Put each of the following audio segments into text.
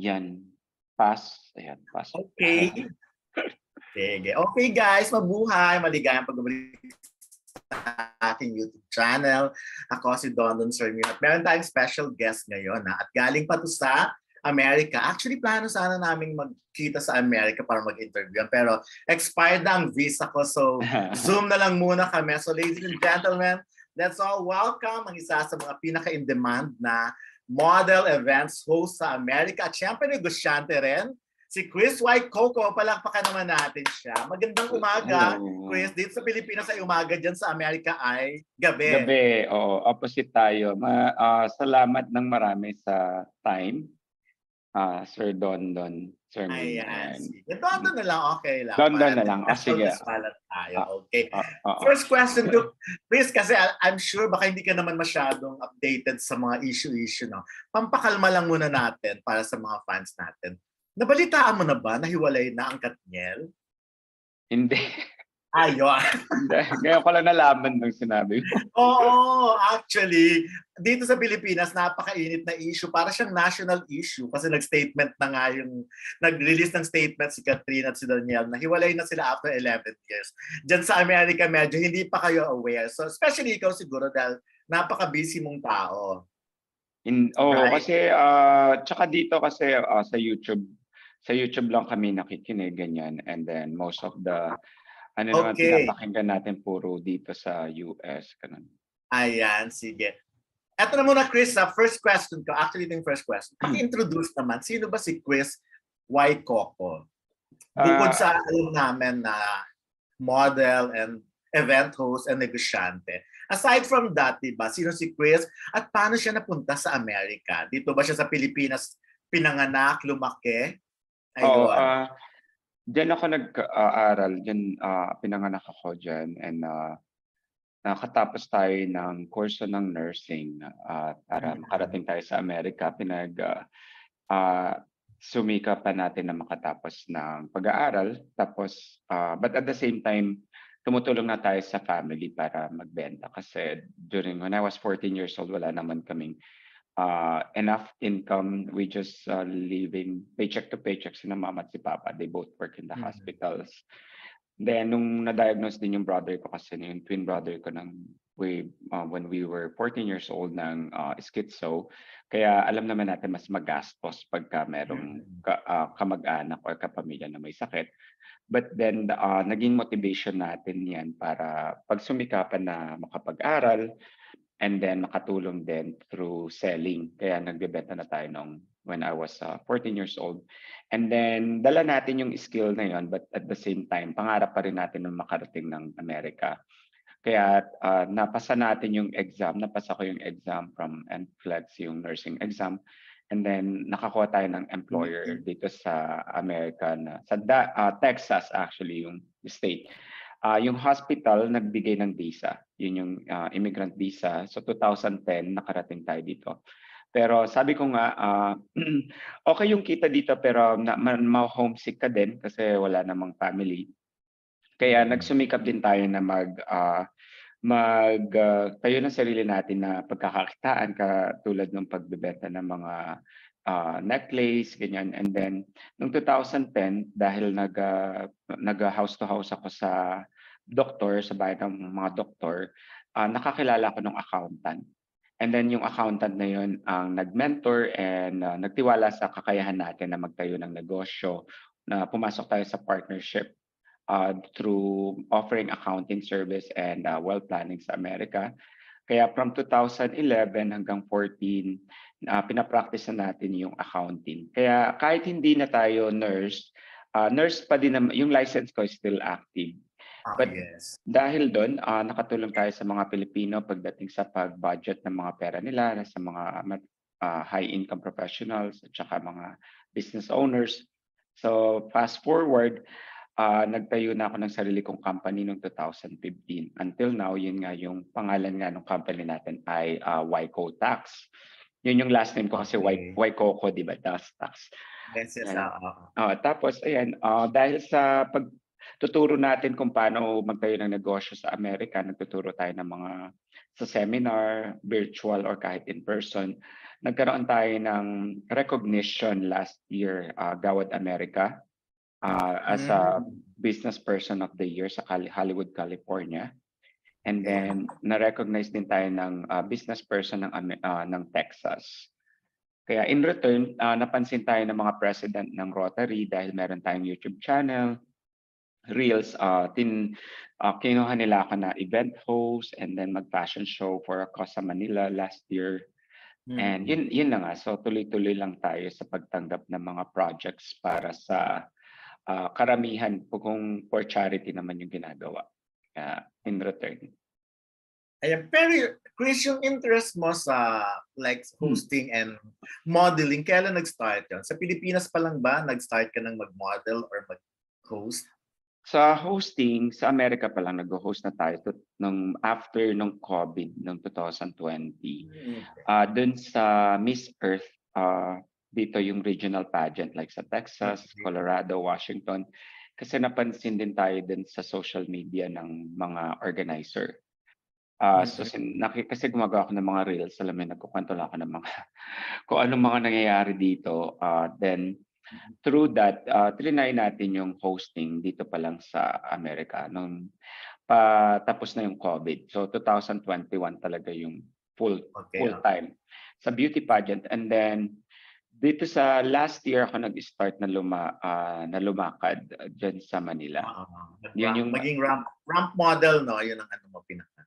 Yan. Pass. Ayan, pass. Okay. Sige. Okay guys, mabuhay. Maligayang pagbabalik sa ating YouTube channel. Ako si Dondon Sermon at meron tayong special guest ngayon ha? at galing pa to sa America. Actually, plano sana naming magkita sa America para mag-interview. Pero expired na ang visa ko so Zoom na lang muna kami. So ladies and gentlemen, let's all welcome ang isa sa mga pinaka-in-demand na model events host sa Amerika. At syempre, negosyante rin. Si Chris White Coco, palakpakan naman natin siya. Magandang umaga. Hello. Chris, dito sa Pilipinas ay umaga, dyan sa Amerika ay gabi. Gabi, oo, opposite tayo. Ma, ah, salamat ng marami sa time. Ah, Sir Don Don. Sir Min. Ayan. Sige. Doon na lang, okay lang. Doon na lang. Ah, special sige. tayo. Okay. Ah, oo. First question to Chris, kasi I'm sure baka hindi ka naman masyadong updated sa mga issue-issue. No? Pampakalma lang muna natin para sa mga fans natin. Nabalitaan mo na ba na hiwalay na ang Katniel? Hindi. Ayun. Ngayon ko lang nalaman nung sinabi. Oo, actually, dito sa Pilipinas, napakainit na issue. Para siyang national issue kasi nag-statement na nga yung, nag-release ng statement si Katrina at si Daniel na hiwalay na sila after 11 years. Diyan sa Amerika, medyo hindi pa kayo aware. So, especially ikaw siguro dahil napaka-busy mong tao. In, oh, Right. kasi ah tsaka dito kasi ah, sa YouTube, sa YouTube lang kami nakikinig ganyan and then most of the ano naman Okay. pinapakinggan natin puro dito sa US ganun. Ayan, sige. Eto na muna, Chris, sa first question ko. Actually, ito yung first question. Paki-introduce naman, sino ba si Chris Y. Coco? Bukod Ah, sa alam namin na model and event host and negosyante. Aside from that, di ba, sino si Chris at paano siya napunta sa Amerika? Dito ba siya sa Pilipinas pinanganak, lumaki? Ayun. ah diyan ako nag-aaral, diyan ah, pinanganak ako diyan and ah, nakatapos tayo ng kurso ng nursing ah, para Mm. makarating tayo sa Amerika. Pinag ah, ah, sumika pa natin na makatapos ng pag-aaral. Tapos, ah, but at the same time, tumutulong na tayo sa family para magbenta. Kasi during when I was 14 years old, wala naman kaming uh, enough income. We just uh, living paycheck to paycheck si mama at si papa. They both work in the Mhm. hospitals. Then, nung na-diagnose din yung brother ko kasi, yung twin brother ko ng way, uh, when we were 14 years old ng uh, schizo. Kaya alam naman natin mas magastos pagka merong Mm. ka, uh, kamag-anak or kapamilya na may sakit. But then, uh, naging motivation natin yan para pag sumikapan na makapag-aral, and then makatulong din through selling. Kaya nagbebenta na tayo nung when I was uh, 14 years old. And then dala natin yung skill na yon but at the same time pangarap pa rin natin na makarating ng Amerika. Kaya uh, napasa natin yung exam, napasa ko yung exam from NCLEX, yung nursing exam. And then nakakuha tayo ng employer dito sa America na sa da- uh, Texas actually yung state. Ah, yung hospital nagbigay ng visa. Yun yung ah, immigrant visa. So 2010 nakarating tayo dito. Pero sabi ko nga ah, okay yung kita dito pero ma- ma-homesick ka din kasi wala namang family. Kaya Mm. nagsumikap din tayo na mag ah, mag ah, tayo ng sarili natin na pagkakakitaan ka tulad ng pagbebenta ng mga ah, necklace ganyan and then noong 2010 dahil nag ah, nag house to house ako sa doktor sa bahay ng mga doktor ah, nakakilala ko ng accountant and then yung accountant na yun ang nag-mentor and ah, nagtiwala sa kakayahan natin na magtayo ng negosyo na pumasok tayo sa partnership uh, through offering accounting service and uh, wealth planning sa Amerika. Kaya from 2011 hanggang 14, uh, pinapractice na natin yung accounting. Kaya kahit hindi na tayo nurse, uh, nurse pa din naman, yung license ko is still active. Ah, but- yes. Dahil doon, ah, nakatulong tayo sa mga Pilipino pagdating sa pag-budget ng mga pera nila, sa mga ah, high-income professionals at saka mga business owners. So fast forward, ah, nagtayo na ako ng sarili kong company noong 2015. Until now, yun nga yung pangalan nga ng company natin ay uh, Yco Tax. Yun yung last name ko kasi Okay. Y Ycoco, di ba? Das Tax. Yes, yes. Ah, ah. Ah, tapos ayan, ah, dahil sa pagtuturo natin kung paano magtayo ng negosyo sa Amerika, nagtuturo tayo ng mga sa seminar, virtual or kahit in person. nagkaroon tayo ng recognition last year, uh, Gawad America, uh, as a Mm. business person of the year sa Hollywood, California. And then na-recognize din tayo ng uh, business person ng uh, ng Texas. Kaya in return, uh, napansin tayo ng mga president ng Rotary dahil meron tayong YouTube channel, Reels, uh, tin, uh, kinuha nila ako na event host and then mag-fashion show for a cause sa Manila last year. And Mm. yun, yun na nga, so tuloy-tuloy lang tayo sa pagtanggap ng mga projects para sa ah, karamihan kung for charity naman yung ginagawa ah, in return. Ayan, pero Chris, yung interest mo sa like Hmm. hosting and modeling, kailan nag-start yun? Sa Pilipinas pa lang ba nag-start ka ng mag-model or mag-host? Sa hosting, sa Amerika pa lang nag-host na tayo to, nung after nung COVID nung 2020. Ah, dun sa Miss Earth, ah, dito yung regional pageant like sa Texas, Okay. Colorado, Washington. Kasi napansin din tayo din sa social media ng mga organizer. Ah, so sin, naki, kasi gumagawa ako ng mga reels, alam mo, nagkukwento lang ako ng mga kung anong mga nangyayari dito. Ah, then through that, uh, trinay natin yung hosting dito pa lang sa Amerika nung pa tapos na yung COVID. So 2021 talaga yung full Okay. full time sa beauty pageant and then dito sa last year ako nag-start na luma ah, na lumakad dyan sa Manila. Uh, Yun yung- maging ramp, ramp model, no? Yun ang ano mo pinaka.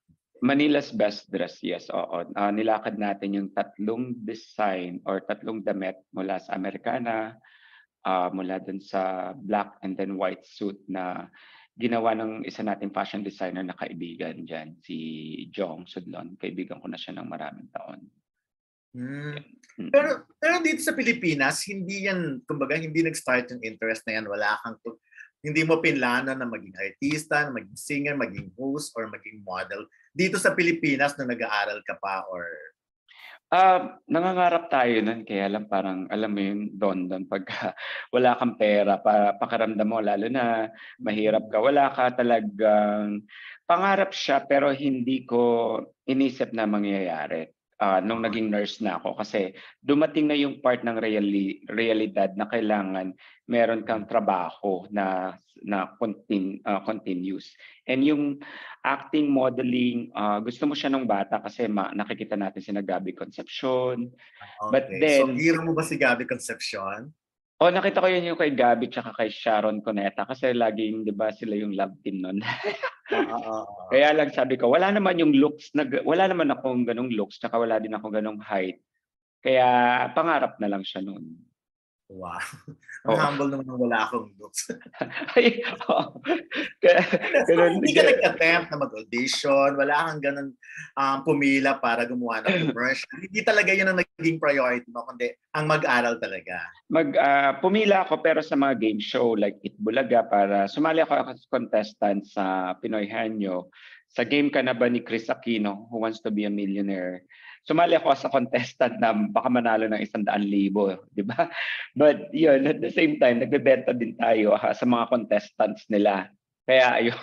Manila's best dress, yes, oo. Ah, nilakad natin yung tatlong design or tatlong damit mula sa Americana, ah, mula dun sa black and then white suit na ginawa ng isa nating fashion designer na kaibigan dyan, si Jong Sudlon. Kaibigan ko na siya ng maraming taon. Mm. Pero pero dito sa Pilipinas, hindi yan, kumbaga, hindi nag-start yung interest na yan. Wala kang, hindi mo pinlano na maging artista, na maging singer, maging host, or maging model. Dito sa Pilipinas, nung nag-aaral ka pa, or Ah, nangangarap tayo nun kaya lang parang alam mo yun don don pagka wala kang pera pa pakiramdam mo lalo na mahirap ka wala ka talagang pangarap siya pero hindi ko inisip na mangyayari ah, nung naging nurse na ako kasi dumating na yung part ng reali- realidad na kailangan meron kang trabaho na na contin, ah, continuous and yung acting modeling ah, gusto mo siya nung bata kasi ma- nakikita natin si Gabi Concepcion But okay. so, then- hero mo ba si Gabby Concepcion? Oh, nakita ko yun yung kay Gabi tsaka kay Sharon Cuneta kasi laging 'di ba sila yung love team noon. Oo, oo, oo. Kaya lang sabi ko, wala naman yung looks na wala naman akong ganong looks tsaka wala din akong ganong height. Kaya pangarap na lang siya noon. Wow. Ang Oo. humble naman ng wala akong looks. Ay. Kaya, so, hindi ka nag-attempt na mag-audition, wala kang ganun um, pumila para gumawa ng commercial. hindi talaga yun ang naging priority mo, kundi ang mag-aral talaga. mag ah, pumila ako pero sa mga game show like Itbulaga para sumali ako as contestant sa Pinoy Hanyo. Sa game ka na ba ni Chris Aquino who wants to be a millionaire? Sumali ako as a contestant na baka manalo ng isang daan libo, di ba? But yun, at the same time, nagbebenta din tayo ha, sa mga contestants nila. Kaya ayun,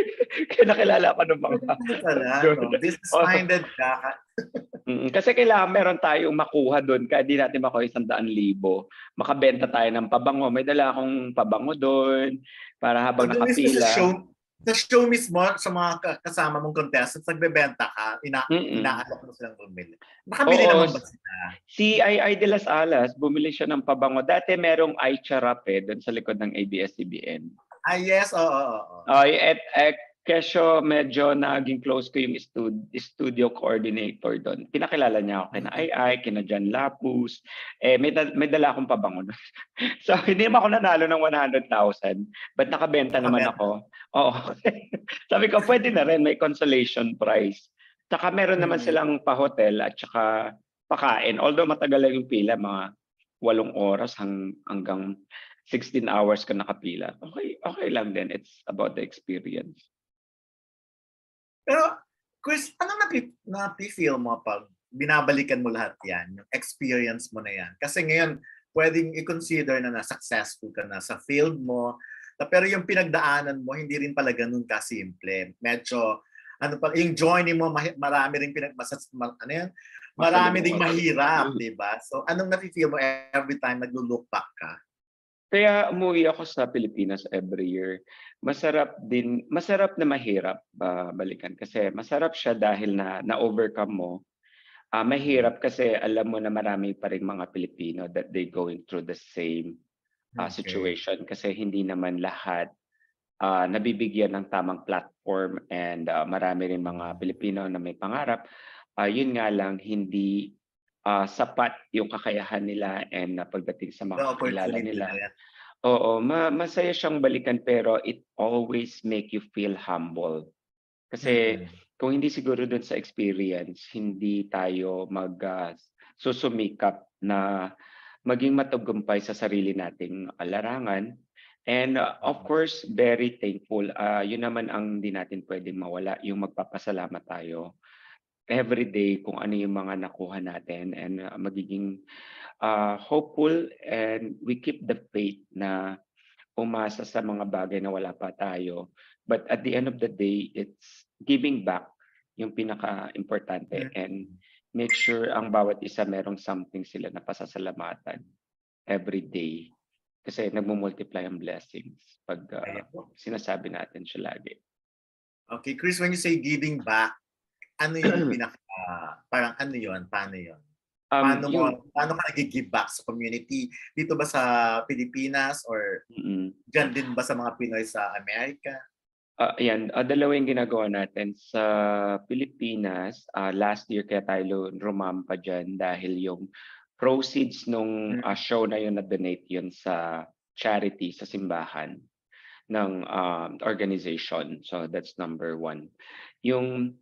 kaya nakilala ko ng mga? Business-minded ka. Kasi kailangan meron tayong makuha doon kaya di natin makuha isang daan libo. Makabenta tayo ng pabango. May dala akong pabango doon para habang So, doon mismo nakapila. Sa show, sa show mismo, sa mga ka- kasama mong contestants, nagbebenta ka, ina Mm-mm. inaalok mo silang bumili. Nakabili Oo, naman ba sila? Si Ai de las Alas, bumili siya ng pabango. Dati merong Ai Charap eh, doon sa likod ng ABS-CBN. Ah, yes, oo, oo, oo. Ay, et, et, kesyo medyo naging close ko yung stud, studio coordinator doon. Pinakilala niya ako kina Ai Ai, kina John Lapus. Eh, may, da- may dala akong pabango. so, hindi naman ako nanalo ng 100,000. But nakabenta naman Nakabenta. ako. Oo. Sabi ko, pwede na rin. May consolation prize. Tsaka meron naman Mhm. silang pa-hotel at tsaka pakain. Although matagal lang yung pila, mga walong oras hang, hanggang 16 hours ka nakapila. Okay, okay lang din. It's about the experience. Pero, Chris, ano napi, napi-feel mo pag binabalikan mo lahat yan, yung experience mo na yan? Kasi ngayon, pwedeng i-consider na na successful ka na sa field mo, pero yung pinagdaanan mo, hindi rin pala ganun kasimple. Medyo, ano pa, yung journey mo, marami rin pinag, masas, ma- ano yan, Marami ding mahirap, Mm. di ba? So, anong nafe-feel mo every time naglo-look back ka? Kaya umuwi ako sa Pilipinas every year. Masarap din masarap na mahirap, ah, balikan kasi masarap siya dahil na na-overcome mo. Ah, mahirap kasi alam mo na marami pa ring mga Pilipino that they going through the same, ah, Okay. situation kasi hindi naman lahat, ah, nabibigyan ng tamang platform and, ah, marami rin mga Pilipino na may pangarap. Ah, yun nga lang hindi, ah, sapat yung kakayahan nila and ah, pagdating sa The mga kakilala opportunity nila yan. Oo, ma masaya siyang balikan pero it always make you feel humble. Kasi Mm. kung hindi siguro dun sa experience, hindi tayo mag, ah, susumikap na maging matagumpay sa sarili nating ah, larangan. And ah, of course, very thankful. Ah, yun naman ang hindi natin puwedeng mawala, yung magpapasalamat tayo everyday kung ano yung mga nakuha natin and ah, magiging, ah, hopeful and we keep the faith na umasa sa mga bagay na wala pa tayo. But at the end of the day, it's giving back yung pinakaimportante and make sure ang bawat isa merong something sila na pasasalamatan every day. Kasi nagmu-multiply ang blessings 'pag, po. sinasabi natin siya lagi. Okay, Chris, when you say giving back, ano yung pinaka parang ano yun? Paano yun? Um, Paano mo yung paano ka nagi-give back sa community? Dito ba sa Pilipinas or mm. diyan din ba sa mga Pinoy sa Amerika? Ah, ayan, ah, dalawa yung ginagawa natin. Sa Pilipinas, ah, last year kaya tayo rumampa diyan dahil yung proceeds nung, ah, show na yun na-donate yun sa charity, sa simbahan ng, um, organization. So that's number one. Yung,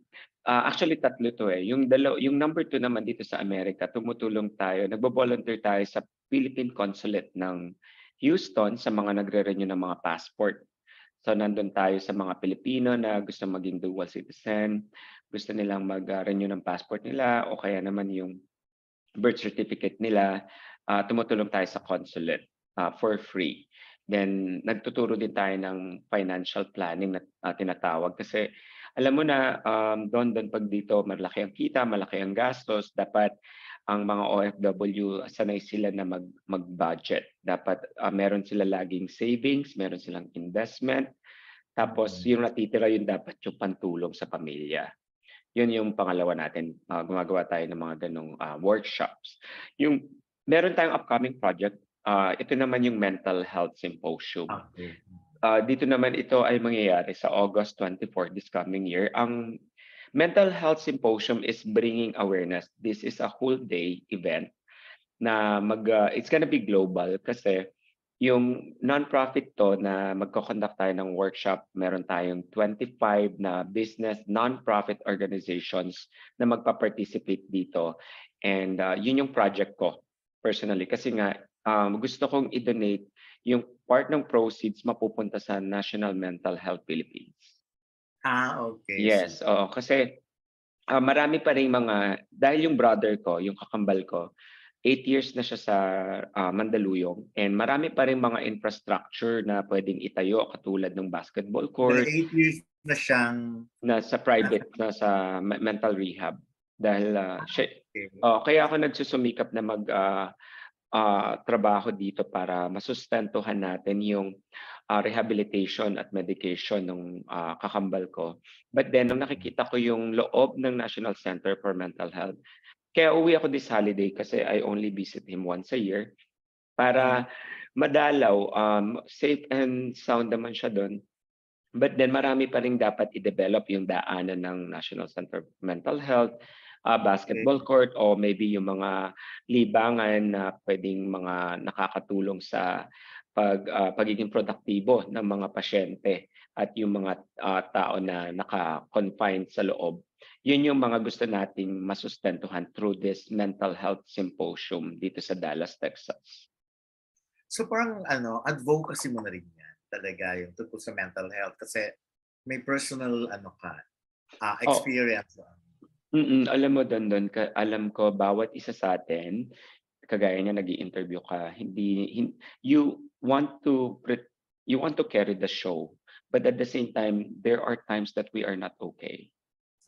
ah, actually tatlo 'to, eh. Yung dalaw yung number two naman dito sa Amerika, tumutulong tayo, nagvo-volunteer tayo sa Philippine Consulate ng Houston sa mga nagre-renew ng mga passport. So nandun tayo sa mga Pilipino na gusto maging dual citizen, gusto nilang mag-renew ng passport nila o kaya naman yung birth certificate nila, ah, tumutulong tayo sa consulate, ah, for free. Then nagtuturo din tayo ng financial planning na, ah, tinatawag kasi alam mo na, um, don don 'pag dito malaki ang kita, malaki ang gastos, dapat ang mga OFW sanay sila na mag mag-budget. Dapat, ah, meron sila laging savings, meron silang investment, tapos Mm. yung natitira yun dapat yung pantulong sa pamilya. Yun yung pangalawa natin, ah, gumagawa tayo ng mga ganong, ah, workshops. Yung meron tayong upcoming project, ah, ito naman yung mental health symposium. Okay. Ah, dito naman ito ay mangyayari sa August 24 this coming year. Ang Mental Health Symposium is bringing awareness. This is a whole day event na mag ah, it's gonna be global kasi yung nonprofit 'to na magko-conduct tayo ng workshop, meron tayong 25 na business nonprofit organizations na magpa-participate dito and, ah, yun yung project ko personally kasi nga, um, gusto kong i-donate yung part ng proceeds mapupunta sa National Mental Health Philippines. Ah, okay. Yes, oo. Kasi, ah, marami pa ring mga dahil yung brother ko, yung kakambal ko, 8 years na siya sa, ah, Mandaluyong and marami pa ring mga infrastructure na puwedeng itayo katulad ng basketball court 8 years na siyang na sa private na sa me mental rehab dahil, ah, siya okay. oo, kaya ako nagsusumikap na mag, ah, ah, trabaho dito para masustentuhan natin yung, ah, rehabilitation at medication nung, ah, kakambal ko. But then nung nakikita ko yung loob ng National Center for Mental Health, kaya uuwi ako this holiday kasi I only visit him once a year para madalaw, um, safe and sound naman siya dun. But then marami pa ring dapat i-develop yung daanan ng National Center for Mental Health, ah, basketball court o maybe yung mga libangan na puwedeng mga nakakatulong sa pag, ah, pagiging produktibo ng mga pasyente at yung mga, ah, tao na naka-confined sa loob. Yun yung mga gusto nating masustentuhan through this mental health symposium dito sa Dallas, Texas. So parang ano, advocacy mo na rin yan talaga yung tungkol sa mental health kasi may personal ano ka, ah, Oh. Mm, alam mo Dondon, ka alam ko bawat isa sa atin, kagaya niyan nag-i-interview ka, hindi hin you want to pre you want to carry the show, but at the same time, there are times that we are not okay.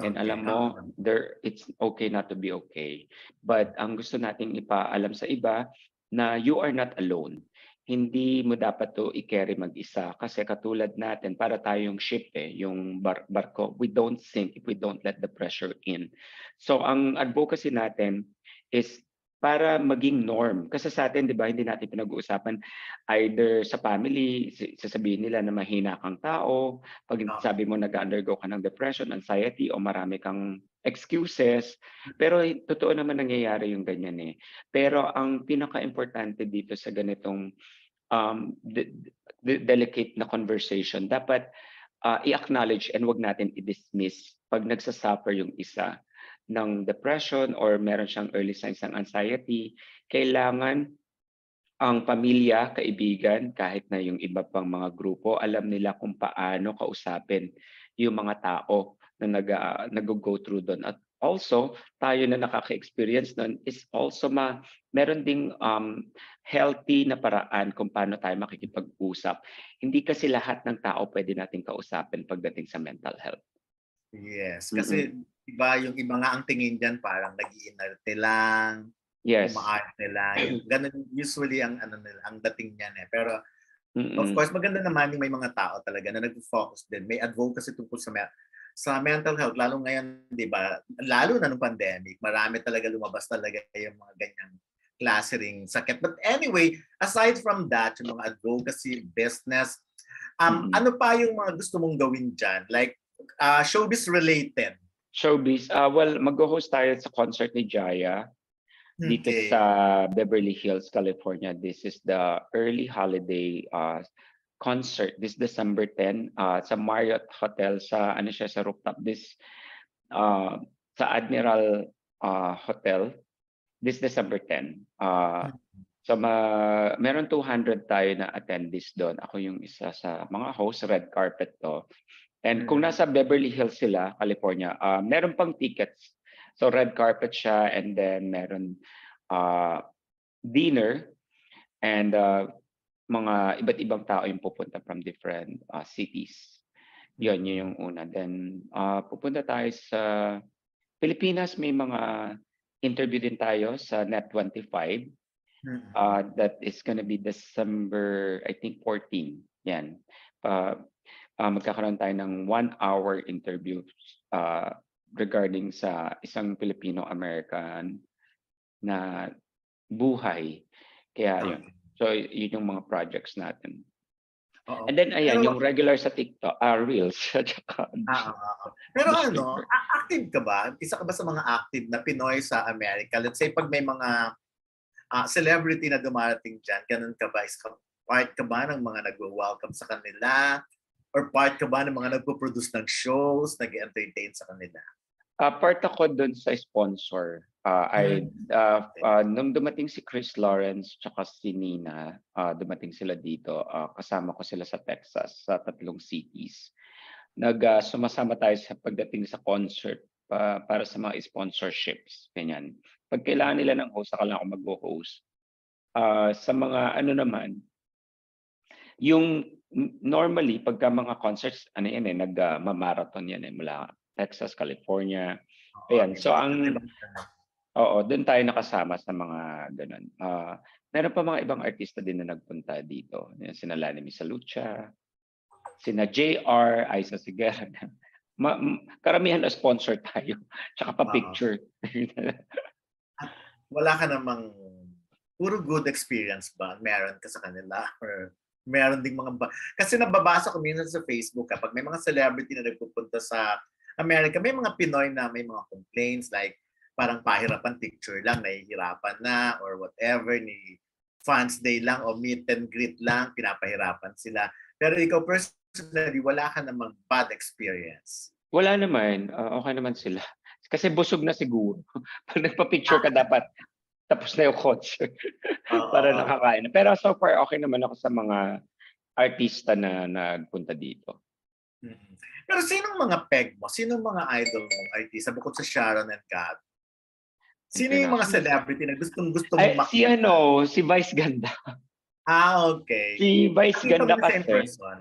And Okay, alam mo, there it's okay not to be okay. But ang gusto nating ipaalam sa iba na you are not alone. Hindi mo dapat to i-carry mag-isa kasi katulad natin para tayong ship eh, yung bar- barko. We don't sink if we don't let the pressure in. So ang advocacy natin is para maging norm. Kasi sa atin, di ba, hindi natin pinag-uusapan either sa family, sasabihin nila na mahina kang tao, pag sabi mo nag-undergo ka ng depression, anxiety, o marami kang excuses. Pero totoo naman nangyayari yung ganyan eh. Pero ang pinaka-importante dito sa ganitong um, de- de- delicate na conversation, dapat uh, i-acknowledge and wag natin i-dismiss pag nagsasuffer yung isa ng depression or meron siyang early signs ng anxiety, kailangan ang pamilya, kaibigan, kahit na yung iba pang mga grupo, alam nila kung paano kausapin yung mga tao na nag, ah, nag-go through doon. At also, tayo na nakaka-experience nun is also ma, meron ding um, healthy na paraan kung paano tayo makikipag-usap. Hindi kasi lahat ng tao pwede nating kausapin pagdating sa mental health. Yes, kasi iba yung iba nga ang tingin diyan parang nag-iinarte lang, Yes. umaarte lang. Yung Ganun usually ang ano nila, ang dating niyan eh. Pero Mm-mm. of course maganda naman yung may mga tao talaga na nag-focus din. May advocacy tungkol sa me- sa mental health lalo ngayon, 'di ba? Lalo na nung pandemic, marami talaga lumabas talaga yung mga ganyang klase ring sakit. But anyway, aside from that, yung mga advocacy, business, um, Mm-mm. ano pa yung mga gusto mong gawin dyan? Like, uh, showbiz related. Showbiz. ah well, mag-host tayo sa concert ni Jaya dito Okay. sa Beverly Hills, California. This is the early holiday uh, concert this December 10 uh, sa Marriott Hotel sa ano siya sa rooftop this uh, sa Admiral uh, Hotel this December 10. Uh, so ma meron 200 tayo na attendees doon. Ako yung isa sa mga host red carpet to. And kung Mm. nasa Beverly Hills sila, California, uh, meron pang tickets. So red carpet siya and then meron uh, dinner and uh, mga iba't ibang tao yung pupunta from different uh, cities. Yun, yun yung una. Then uh, pupunta tayo sa Pilipinas, may mga interview din tayo sa Net25. Mm. Uh, that is gonna be December, I think 14. Yan. Uh, uh, magkakaroon tayo ng one-hour interview uh, regarding sa isang Filipino-American na buhay. Kaya yun. So, yun yung mga projects natin. Oo. And then, ayan, Pero- yung regular sa TikTok, ah, Reels, Ah, ah, ah. Pero ano, active ka ba? Isa ka ba sa mga active na Pinoy sa Amerika? Let's say pag may mga ah, celebrity na dumarating dyan, ganun ka ba? Is ka, part ka ba ng mga nagwo-welcome sa kanila? Or part ka ba ng mga nagpo-produce ng shows, nag-entertain sa kanila? Ah, part ako dun sa sponsor. Ah, I ah, ah, nung dumating si Chris Lawrence tsaka si Nina, ah, dumating sila dito. ah, kasama ko sila sa Texas sa tatlong cities. Nag ah, sumasama tayo sa pagdating sa concert pa- para sa mga sponsorships, ganyan. Pag kailangan nila ng host, saka lang ako mag-host. Ah, sa mga ano naman, yung normally pagka mga concerts, ano yan eh, nag-marathon yan eh, mula Texas, California, Ayan, so ang- Oo, doon tayo nakasama sa mga ganun. Ah, meron pa mga ibang artista din na nagpunta dito. Yan, Sina Lani Misalucha, sina JR, Aiza Sigara. Ma- karamihan na sponsor tayo. Tsaka pa picture. Wala ka namang puro good experience ba meron ka sa kanila? Or meron ding mga... Ba- Kasi nababasa ko minsan sa Facebook kapag may mga celebrity na nagpupunta sa Amerika, may mga Pinoy na may mga complaints like parang pahirapan picture lang, nahihirapan na or whatever, ni fans day lang o meet and greet lang, pinapahirapan sila. Pero ikaw personally, wala ka namang bad experience. Wala naman. ah, okay naman sila. Kasi busog na siguro. Pag nagpa-picture ka dapat tapos na yung concert para nakakain. na. Pero so far okay naman ako sa mga artista na nagpunta dito. Mm. Pero sinong mga peg mo? Sinong mga idol mong artista bukod sa Sharon and Gab? Sino yung mga celebrity na gustong gusto mong si makita? ano, si Vice Ganda. Ah, okay. Si Vice Nakita Ganda mo kasi. person?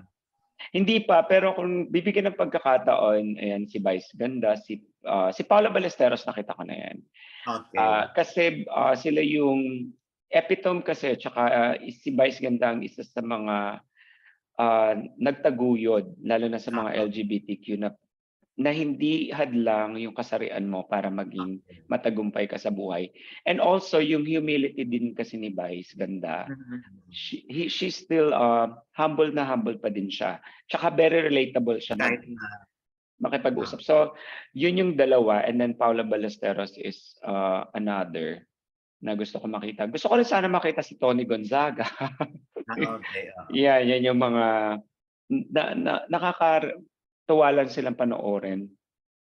Hindi pa, pero kung bibigyan ng pagkakataon, ayan, si Vice Ganda, si, ah, si Paula Ballesteros, nakita ko na yan. Okay. Ah, kasi ah, sila yung epitome kasi, tsaka ah, si Vice Ganda ang isa sa mga ah, nagtaguyod, lalo na sa mga. LGBTQ na na hindi hadlang yung kasarian mo para maging matagumpay ka sa buhay. And also yung humility din kasi ni Vice Ganda. Mhm. She, he, she's still uh, humble na humble pa din siya. Tsaka very relatable siya Kahit na makipag-usap. So, yun yung dalawa. And then Paula Ballesteros is uh, another na gusto ko makita. Gusto ko rin sana makita si Tony Gonzaga. ah, okay. ah. yeah, yan yung mga na, na, nakakatuwa lang silang panoorin.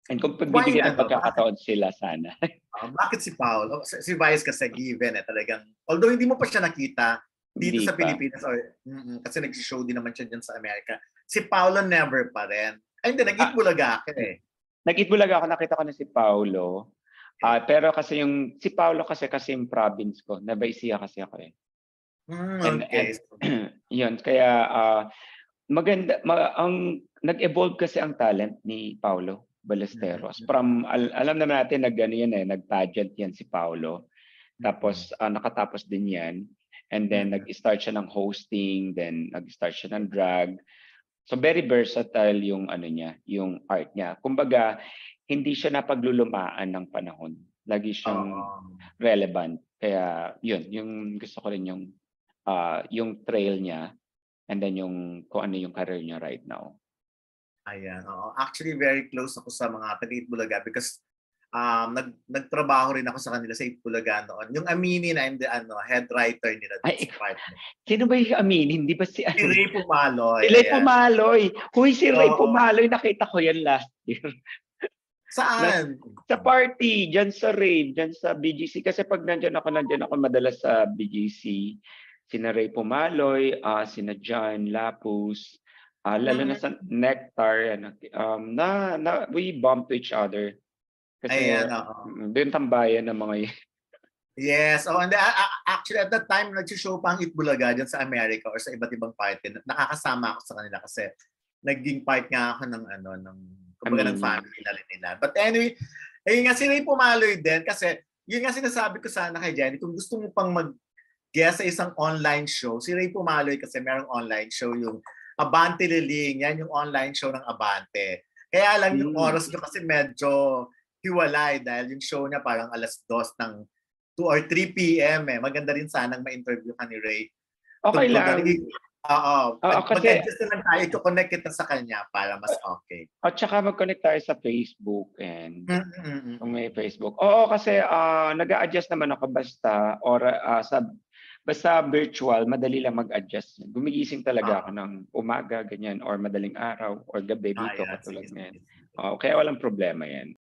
And kung pagbibigyan ng pagkakataon sila sana. Ah, bakit si Paul? Oh, si si Vice kasi given eh talagang although hindi mo pa siya nakita dito Hindi sa pa. Pilipinas or mm, kasi nag-show din naman siya dyan sa Amerika. Si Paolo never pa rin. Ay hindi Ah. nag-Itbulaga ka eh. Nag-Itbulaga ako, nakita ko na si Paulo. Ah, pero kasi yung si Paulo kasi kasi yung province ko, Ecija kasi ako eh. Mm, And- okay. Yun, kaya ah, maganda ma- ang nag-evolve kasi ang talent ni Paulo Ballesteros. Mhm. From al- alam naman natin nag ano yan eh, nag-pageant yan si Paulo. Tapos ah, nakatapos din yan. And then Mhm. nag-start siya ng hosting, then nag-start siya ng drag. So very versatile yung ano niya, yung art niya. Kumbaga, hindi siya napaglulumaan ng panahon. Lagi siyang Oo. relevant. Kaya yun, yung gusto ko rin yung ah, yung trail niya and then yung kung ano yung career niya right now. Ayan, oo. Actually, very close ako sa mga taga Itbulaga because um, nag, nagtrabaho rin ako sa kanila sa Itbulaga noon. Yung Amini na I'm the ano, head writer nila Ay. Sino ba yung amin? Hindi ba si Si ano? Ray Pumaloy. Si Ray. Pumaloy. Huy, si Ray Oo. Pumaloy. Nakita ko yan last year. Saan? sa party, dyan sa rave, dyan sa BGC. Kasi pag nandyan ako, nandyan ako madalas sa BGC. Sina Ray Pumaloy, ah sina John Lapus, ah lalo na sa Nectar, ano, um, na, na, we bump to each other. Kasi Ayan, oo. doon tambayan ng mga y- Yes. Oh, and a- actually at that time nag-show pa ang Itbulaga dyan sa America or sa iba't ibang party. Nakakasama ako sa kanila kasi naging part nga ako ng ano ng kumbaga ng Amazing. family na rin nila. But anyway, ayun nga si Ray Pumaloy din kasi yun nga sinasabi ko sana kay Jenny kung gusto mo pang mag guest sa isang online show, si Ray Pumaloy kasi merong online show yung Abante Liling, yan yung online show ng Abante. Kaya lang yung Mm. oras nyo kasi medyo hiwalay dahil yung show niya parang alas dos ng 2 or 3 p.m. eh. Maganda rin sanang ma-interview ka ni Ray. Okay Tungkol lang. Oo. Kasi- Mag-adjust na lang tayo. Ito-connect kita sa kanya para mas okay. At saka mag-connect tayo sa Facebook and Mm-mm-mm. kung may Facebook. Oo, kasi ah nag-a-adjust naman ako basta or ah, sa basta virtual, madali lang mag-adjust. Gumigising talaga Ah. ako ng umaga, ganyan, or madaling araw, or gabi Ah, dito, yan. katulad Sige, ngayon. sige. Oo, kaya walang problema yan.